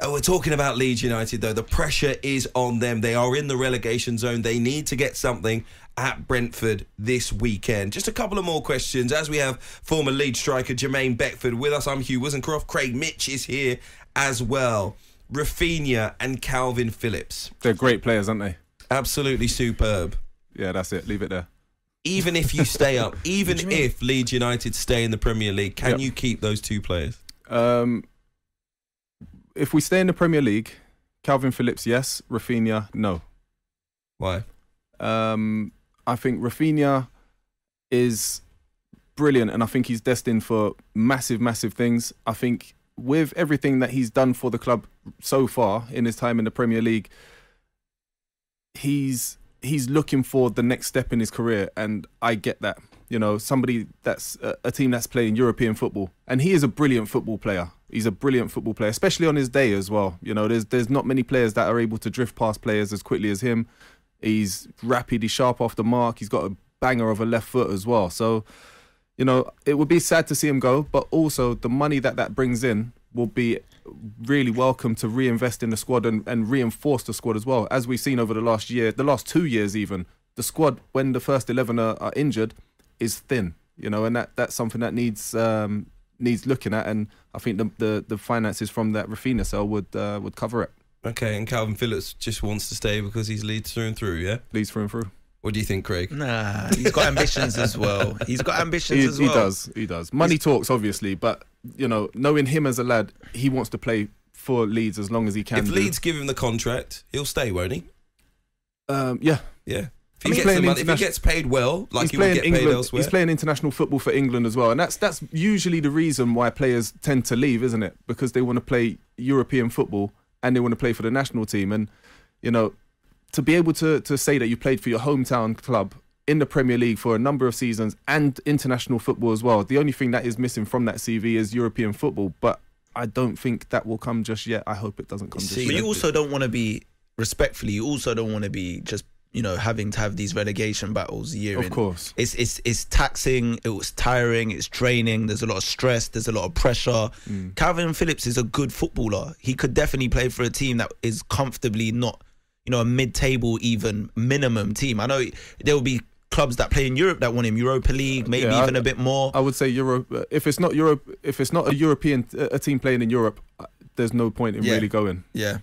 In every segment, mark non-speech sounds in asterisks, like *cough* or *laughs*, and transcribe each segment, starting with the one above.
Uh, we're talking about Leeds United, though. The pressure is on them. They are in the relegation zone. They need to get something at Brentford this weekend. Just a couple of more questions. As we have former Leeds striker Jermaine Beckford with us, I'm Hugh Woozencroft. Craig Mitch is here as well. Raphinha and Kalvin Phillips. They're great players, aren't they? Absolutely superb. Yeah, that's it. Leave it there. Even if you stay up, *laughs* even if Leeds United stay in the Premier League, can Yep. you keep those two players? Um, if we stay in the Premier League, Kalvin Phillips, yes. Raphinha, no. Why? Um, I think Raphinha is brilliant, and I think he's destined for massive, massive things. I think with everything that he's done for the club so far in his time in the Premier League, he's he's looking for the next step in his career, and I get that. You know, somebody that's a, a team that's playing European football, and he is a brilliant football player. He's a brilliant football player, especially on his day as well. You know, there's there's not many players that are able to drift past players as quickly as him. He's rapid, he's sharp off the mark, he's got a banger of a left foot as well. So, you know, it would be sad to see him go, but also the money that that brings in will be really welcome to reinvest in the squad and, and reinforce the squad as well. As we've seen over the last year, the last two years even, the squad, when the first 11 are, are injured, is thin, you know, and that, that's something that needs um, needs looking at. And I think the, the, the finances from that Raphinha sale would, uh, would cover it. Okay, and Kalvin Phillips just wants to stay because he's Leeds through and through, yeah? Leeds through and through. What do you think, Craig? Nah, he's got ambitions as well. He's got ambitions He, as he does, he does. Money talks, obviously, but, you know, knowing him as a lad, he wants to play for Leeds as long as he can. if do. Leeds give him the contract, he'll stay, won't he? Um, yeah, Yeah. If I he, mean, gets money, if he gets paid well, like he's he would playing get England. paid elsewhere. He's playing international football for England as well, and that's that's usually the reason why players tend to leave, isn't it? Because they want to play European football and they want to play for the national team, and you know, to be able to to say that you played for your hometown club in the Premier League for a number of seasons and international football as well. The only thing that is missing from that CV is European football, but I don't think that will come just yet. I hope it doesn't come just But yet. you also don't want to be respectfully. You also don't want to be just you know having to have these relegation battles year Of in. course. It's it's it's taxing. It was tiring. It's draining. There's a lot of stress. There's a lot of pressure. Mm. Kalvin Phillips is a good footballer. He could definitely play for a team that is comfortably not, you know, a mid-table even minimum team. I know there will be clubs that play in Europe that want him Europa League, maybe Yeah, even a bit more. I would say Europe. uh, If it's not Europe, if it's not a European a team playing in Europe, uh, there's no point in Yeah. really going. yeah.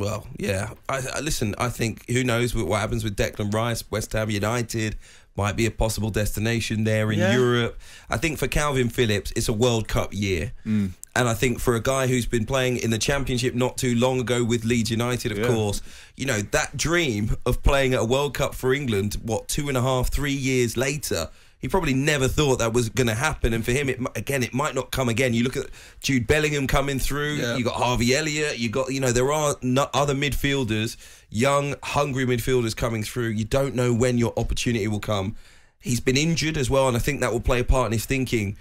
Well, yeah. I, I listen. I think who knows what, what happens with Declan Rice, West Ham United might be a possible destination there in Yeah. Europe. I think for Kalvin Phillips, it's a World Cup year, Mm. and I think for a guy who's been playing in the Championship not too long ago with Leeds United, of Yeah. course, you know that dream of playing at a World Cup for England, what two and a half, three years later. He probably never thought that was going to happen, and for him, it again, it might not come again. You look at Jude Bellingham coming through. Yeah. You got Harvey Elliott. You got, you know, there are no other midfielders, young, hungry midfielders coming through. You don't know when your opportunity will come. He's been injured as well, and I think that will play a part in his thinking.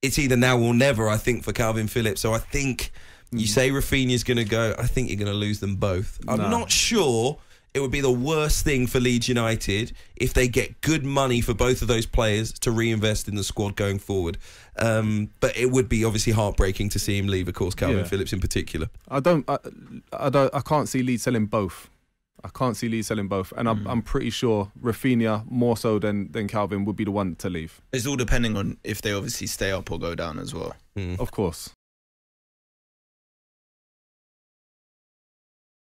It's either now or never, I think, for Kalvin Phillips. So I think you hmm. say Raphinha's going to go. I think you're going to lose them both. I'm Nah. not sure it would be the worst thing for Leeds United if they get good money for both of those players to reinvest in the squad going forward. Um, but it would be obviously heartbreaking to see him leave, of course, Kalvin Yeah. Phillips in particular. I don't. I, I don't. I can't see Leeds selling both. I can't see Leeds selling both, and I'm, I'm pretty sure Raphinha more so than than Kalvin would be the one to leave. It's all depending on if they obviously stay up or go down as well. Of course.